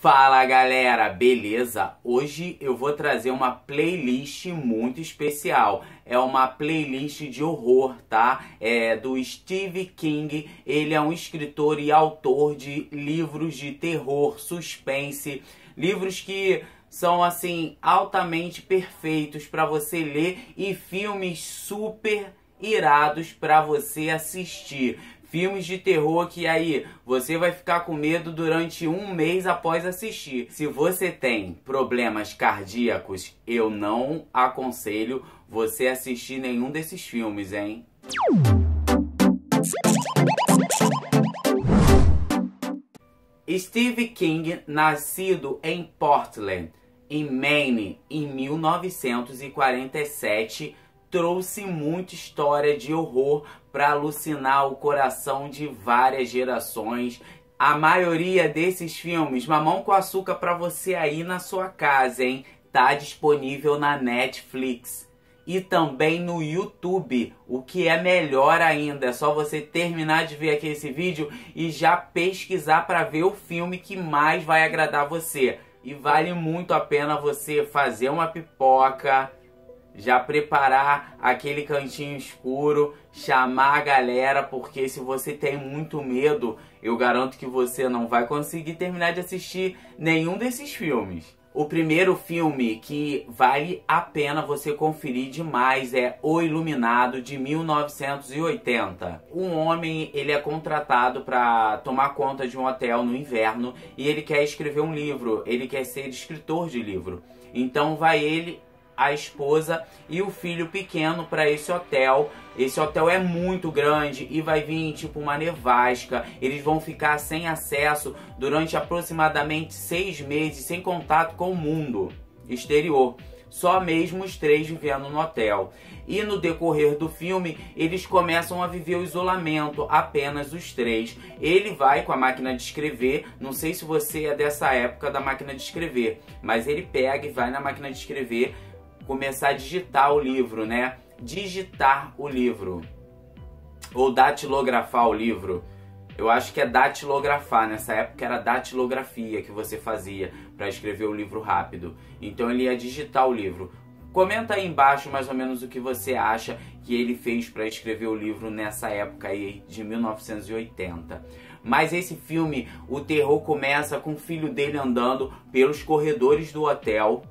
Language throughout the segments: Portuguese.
Fala galera, beleza? Hoje eu vou trazer uma playlist muito especial. É uma playlist de horror, tá? É do Steve King. Ele é um escritor e autor de livros de terror, suspense, livros que são assim altamente perfeitos para você ler e filmes super irados para você assistir. Filmes de terror que aí você vai ficar com medo durante um mês após assistir. Se você tem problemas cardíacos, eu não aconselho você assistir nenhum desses filmes, hein? Steve King, nascido em Portland, em Maine, em 1947, trouxe muita história de horror para alucinar o coração de várias gerações. A maioria desses filmes, Mamão com Açúcar para você aí na sua casa, hein? Tá disponível na Netflix e também no YouTube, o que é melhor ainda. É só você terminar de ver aqui esse vídeo e já pesquisar para ver o filme que mais vai agradar você. E vale muito a pena você fazer uma pipoca, já preparar aquele cantinho escuro, chamar a galera, porque se você tem muito medo, eu garanto que você não vai conseguir terminar de assistir nenhum desses filmes. O primeiro filme que vale a pena você conferir demais é O Iluminado de 1980. Um homem, ele é contratado para tomar conta de um hotel no inverno e ele quer escrever um livro, ele quer ser escritor de livro. Então vai ele a esposa e o filho pequeno para esse hotel. Esse hotel é muito grande e vai vir tipo uma nevasca. Eles vão ficar sem acesso durante aproximadamente seis meses, sem contato com o mundo exterior. Só mesmo os três vivendo no hotel. E no decorrer do filme, eles começam a viver o isolamento, apenas os três. Ele vai com a máquina de escrever, não sei se você é dessa época da máquina de escrever, mas ele pega e vai na máquina de escrever começar a digitar o livro, né? Digitar o livro. Ou datilografar o livro. Eu acho que é datilografar. Nessa época era datilografia que você fazia para escrever o livro rápido. Então ele ia digitar o livro. Comenta aí embaixo mais ou menos o que você acha que ele fez para escrever o livro nessa época aí de 1980. Mas esse filme, o terror começa com o filho dele andando pelos corredores do hotel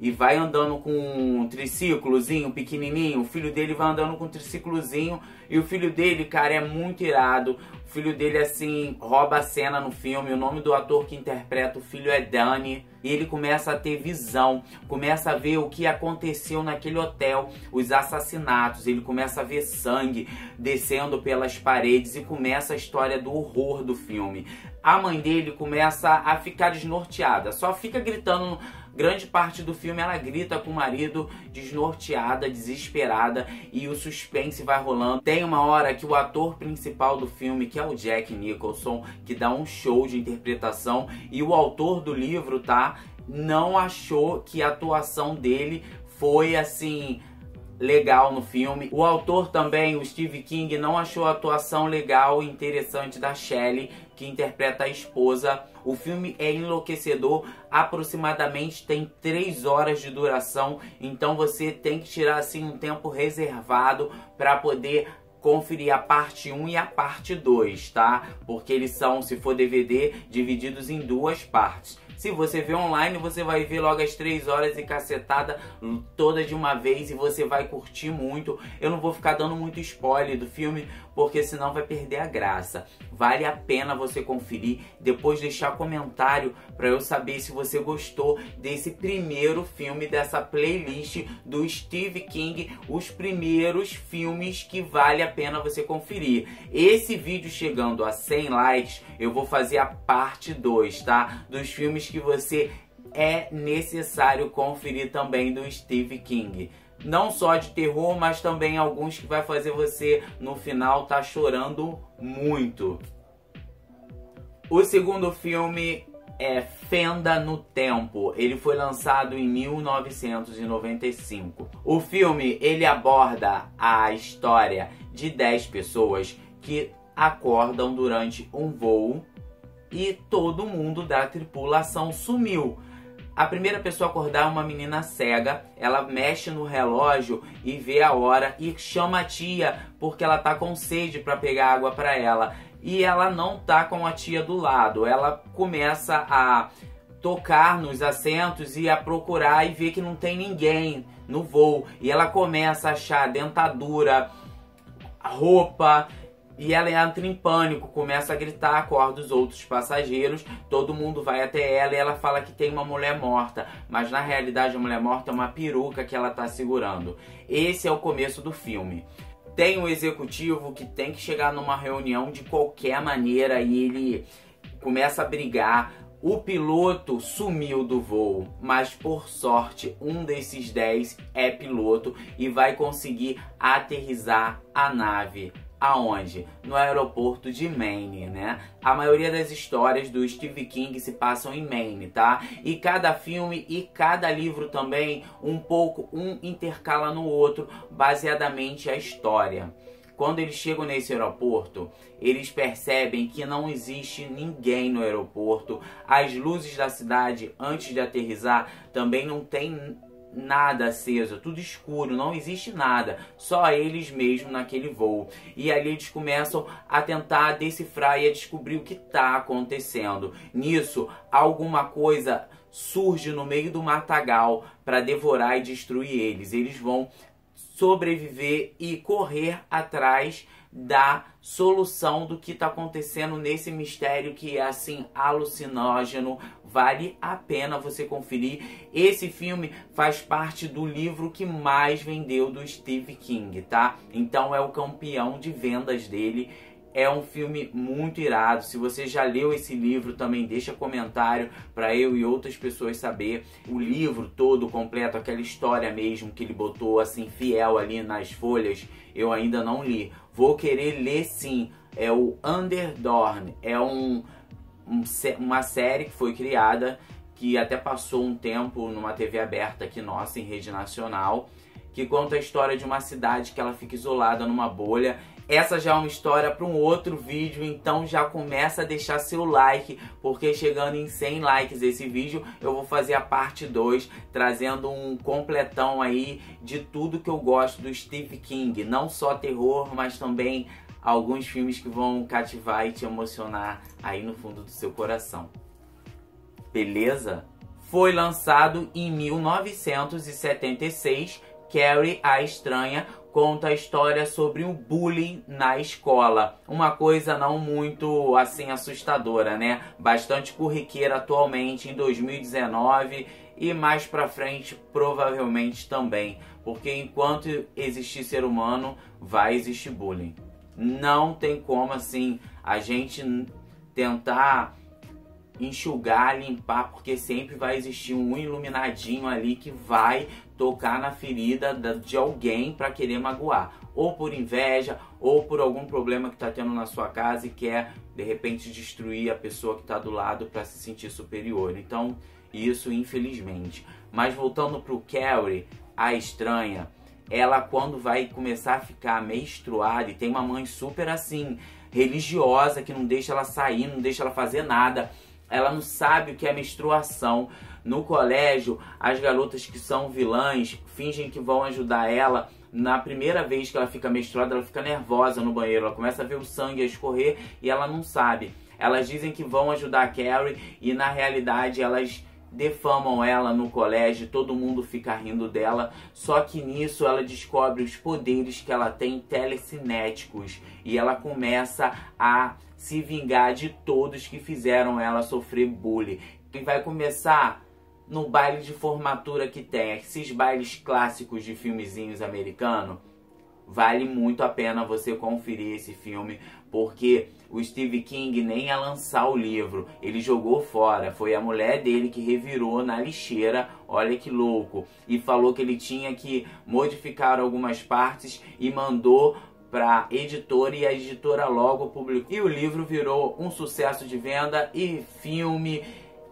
e vai andando com um triciclozinho pequenininho, o filho dele vai andando com um triciclozinho e o filho dele, cara, é muito irado. O filho dele, assim, rouba a cena no filme. O nome do ator que interpreta o filho é Danny. E ele começa a ter visão, começa a ver o que aconteceu naquele hotel, os assassinatos. Ele começa a ver sangue descendo pelas paredes e começa a história do horror do filme. A mãe dele começa a ficar desnorteada, só fica gritando Grande parte do filme ela grita com o marido, desnorteada, desesperada, e o suspense vai rolando. Tem uma hora que o ator principal do filme, que é o Jack Nicholson, que dá um show de interpretação, e o autor do livro, tá? Não achou que a atuação dele foi assim legal no filme. O autor também, o Steve King, não achou a atuação legal e interessante da Shelley, que interpreta a esposa. O filme é enlouquecedor, aproximadamente tem 3 horas de duração, então você tem que tirar assim um tempo reservado para poder conferir a parte 1 e a parte 2, tá? Porque eles são, se for DVD, divididos em duas partes. Se você vê online, você vai ver logo as 3 horas e cacetada toda de uma vez e você vai curtir muito. Eu não vou ficar dando muito spoiler do filme, porque senão vai perder a graça. Vale a pena você conferir, depois deixar comentário para eu saber se você gostou desse primeiro filme dessa playlist do Steve King, os primeiros filmes que vale a pena você conferir. Esse vídeo chegando a 100 likes, eu vou fazer a parte 2, tá? Dos filmes que você é necessário conferir também do Steve King. Não só de terror, mas também alguns que vai fazer você no final tá chorando muito. O segundo filme é Fenda no Tempo. Ele foi lançado em 1995. O filme ele aborda a história de 10 pessoas que acordam durante um voo e todo mundo da tripulação sumiu. A primeira pessoa a acordar é uma menina cega. Ela mexe no relógio e vê a hora e chama a tia porque ela tá com sede para pegar água para ela. E ela não tá com a tia do lado. Ela começa a tocar nos assentos e a procurar e ver que não tem ninguém no voo. E ela começa a achar dentadura, roupa e ela entra em pânico, começa a gritar, acorda os outros passageiros, todo mundo vai até ela e ela fala que tem uma mulher morta, mas na realidade a mulher morta é uma peruca que ela está segurando. Esse é o começo do filme. Tem um executivo que tem que chegar numa reunião de qualquer maneira e ele começa a brigar. O piloto sumiu do voo, mas por sorte um desses 10 é piloto e vai conseguir aterrizar a nave aonde? No aeroporto de Maine, né? A maioria das histórias do Steve King se passam em Maine, tá? E cada filme e cada livro também, um pouco, um intercala no outro, baseadamente a história. Quando eles chegam nesse aeroporto, eles percebem que não existe ninguém no aeroporto. As luzes da cidade, antes de aterrizar, também não tem nada aceso, tudo escuro, não existe nada, só eles mesmos naquele voo. E ali eles começam a tentar decifrar e a descobrir o que está acontecendo. Nisso, alguma coisa surge no meio do matagal para devorar e destruir eles. Eles vão sobreviver e correr atrás da solução do que está acontecendo nesse mistério que é assim alucinógeno. Vale a pena você conferir. Esse filme faz parte do livro que mais vendeu do Steve King, tá? Então é o campeão de vendas dele. É um filme muito irado. Se você já leu esse livro, também deixa comentário para eu e outras pessoas saber. O livro todo completo, aquela história mesmo que ele botou assim fiel ali nas folhas, eu ainda não li. Vou querer ler sim. É o Underdorn. É um, um uma série que foi criada que até passou um tempo numa TV aberta aqui nossa em rede nacional que conta a história de uma cidade que ela fica isolada numa bolha essa já é uma história para um outro vídeo, então já começa a deixar seu like, porque chegando em 100 likes esse vídeo, eu vou fazer a parte 2, trazendo um completão aí de tudo que eu gosto do Steve King, não só terror, mas também alguns filmes que vão cativar e te emocionar aí no fundo do seu coração. Beleza? Foi lançado em 1976 Carrie a Estranha conta a história sobre o bullying na escola. Uma coisa não muito assim assustadora, né? Bastante corriqueira atualmente em 2019 e mais para frente provavelmente também, porque enquanto existir ser humano, vai existir bullying. Não tem como assim a gente tentar enxugar, limpar, porque sempre vai existir um iluminadinho ali que vai tocar na ferida de alguém para querer magoar, ou por inveja, ou por algum problema que está tendo na sua casa e quer de repente destruir a pessoa que está do lado para se sentir superior. Então, isso infelizmente. Mas voltando para o Carrie, a estranha, ela quando vai começar a ficar menstruada e tem uma mãe super assim religiosa que não deixa ela sair, não deixa ela fazer nada ela não sabe o que é menstruação. No colégio, as garotas que são vilãs fingem que vão ajudar ela. Na primeira vez que ela fica menstruada, ela fica nervosa no banheiro. Ela começa a ver o sangue a escorrer e ela não sabe. Elas dizem que vão ajudar a Carrie e na realidade elas defamam ela no colégio, todo mundo fica rindo dela. Só que nisso ela descobre os poderes que ela tem telecinéticos e ela começa a se vingar de todos que fizeram ela sofrer bullying. E vai começar no baile de formatura que tem, esses bailes clássicos de filmezinhos americanos. Vale muito a pena você conferir esse filme, porque o Steve King nem ia lançar o livro, ele jogou fora. Foi a mulher dele que revirou na lixeira, olha que louco, e falou que ele tinha que modificar algumas partes e mandou para editora e a editora logo publicou. E o livro virou um sucesso de venda e filme.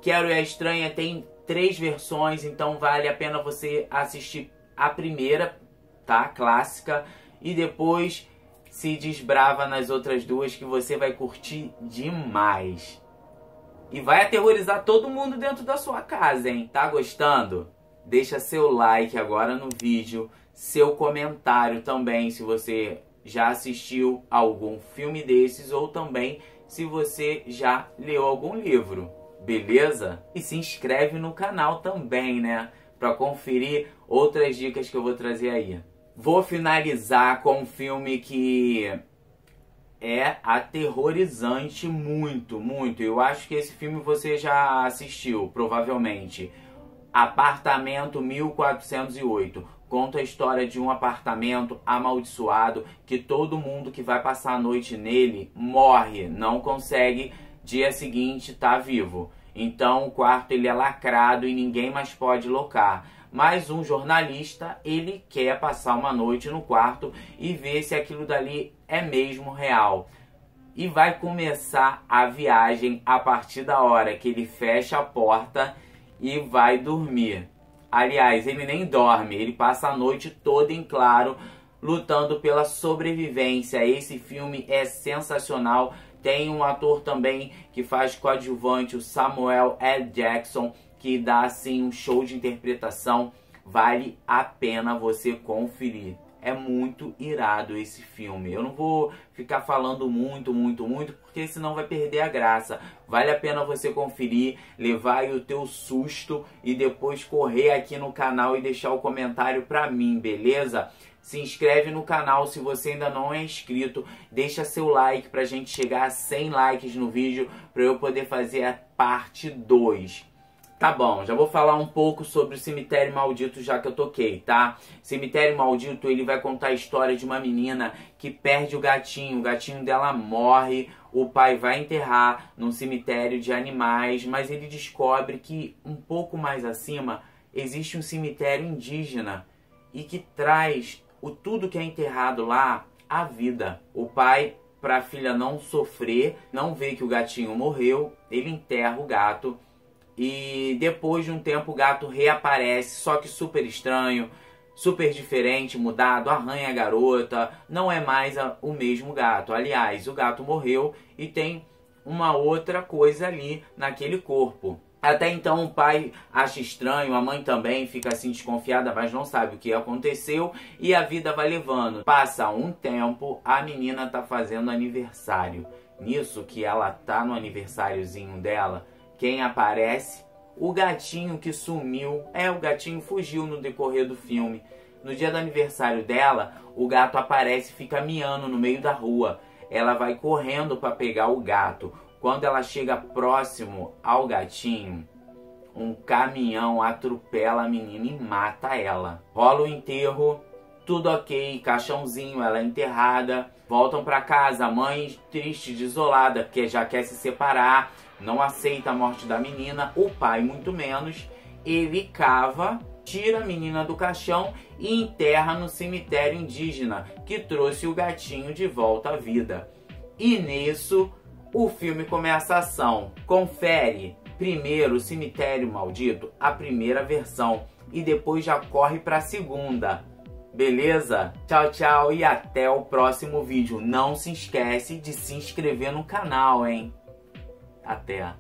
Quero e a Estranha tem três versões, então vale a pena você assistir a primeira, tá? Clássica, e depois se desbrava nas outras duas que você vai curtir demais. E vai aterrorizar todo mundo dentro da sua casa, hein? Tá gostando? Deixa seu like agora no vídeo, seu comentário também se você já assistiu algum filme desses ou também se você já leu algum livro, beleza? E se inscreve no canal também, né? Para conferir outras dicas que eu vou trazer aí. Vou finalizar com um filme que é aterrorizante muito, muito. Eu acho que esse filme você já assistiu, provavelmente. Apartamento 1408. Conta a história de um apartamento amaldiçoado que todo mundo que vai passar a noite nele morre, não consegue dia seguinte estar tá vivo. Então o quarto ele é lacrado e ninguém mais pode locar. Mas um jornalista, ele quer passar uma noite no quarto e ver se aquilo dali é mesmo real. E vai começar a viagem a partir da hora que ele fecha a porta e vai dormir. Aliás, ele nem dorme, ele passa a noite toda em claro lutando pela sobrevivência. Esse filme é sensacional. Tem um ator também que faz coadjuvante, o Samuel L. Jackson, que dá assim um show de interpretação. Vale a pena você conferir é muito irado esse filme. Eu não vou ficar falando muito, muito, muito, porque senão vai perder a graça. Vale a pena você conferir, levar aí o teu susto e depois correr aqui no canal e deixar o comentário pra mim, beleza? Se inscreve no canal se você ainda não é inscrito. Deixa seu like pra gente chegar a 100 likes no vídeo para eu poder fazer a parte 2. Tá bom, já vou falar um pouco sobre o Cemitério Maldito já que eu toquei, tá? Cemitério Maldito, ele vai contar a história de uma menina que perde o gatinho, o gatinho dela morre, o pai vai enterrar num cemitério de animais, mas ele descobre que um pouco mais acima existe um cemitério indígena e que traz o tudo que é enterrado lá à vida. O pai para a filha não sofrer, não ver que o gatinho morreu, ele enterra o gato e depois de um tempo o gato reaparece, só que super estranho, super diferente, mudado, arranha a garota, não é mais a, o mesmo gato. Aliás, o gato morreu e tem uma outra coisa ali naquele corpo. Até então o pai acha estranho, a mãe também fica assim desconfiada, mas não sabe o que aconteceu e a vida vai levando. Passa um tempo, a menina tá fazendo aniversário. Nisso que ela tá no aniversáriozinho dela, quem aparece? O gatinho que sumiu. É, o gatinho fugiu no decorrer do filme. No dia do aniversário dela, o gato aparece e fica miando no meio da rua. Ela vai correndo para pegar o gato. Quando ela chega próximo ao gatinho, um caminhão atropela a menina e mata ela. Rola o enterro, tudo ok, caixãozinho, ela é enterrada. Voltam para casa, a mãe triste, desolada, porque já quer se separar não aceita a morte da menina, o pai muito menos. Ele cava, tira a menina do caixão e enterra no cemitério indígena que trouxe o gatinho de volta à vida. E nisso o filme começa a ação. Confere primeiro o Cemitério Maldito, a primeira versão, e depois já corre para a segunda. Beleza? Tchau, tchau e até o próximo vídeo. Não se esquece de se inscrever no canal, hein? Até!